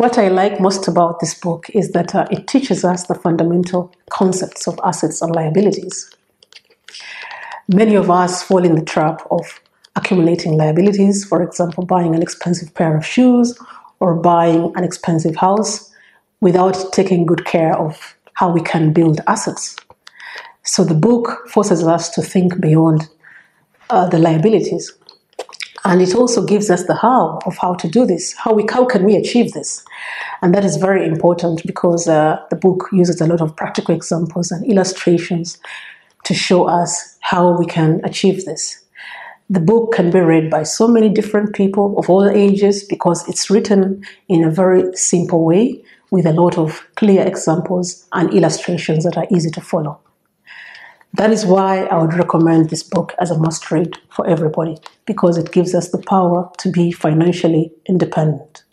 What I like most about this book is that uh, it teaches us the fundamental concepts of assets and liabilities. Many of us fall in the trap of accumulating liabilities, for example, buying an expensive pair of shoes or buying an expensive house without taking good care of how we can build assets. So the book forces us to think beyond uh, the liabilities. And it also gives us the how of how to do this. How we how can we achieve this? And that is very important because uh, the book uses a lot of practical examples and illustrations to show us how we can achieve this. The book can be read by so many different people of all ages because it's written in a very simple way with a lot of clear examples and illustrations that are easy to follow. That is why I would recommend this book as a must read for everybody because it gives us the power to be financially independent.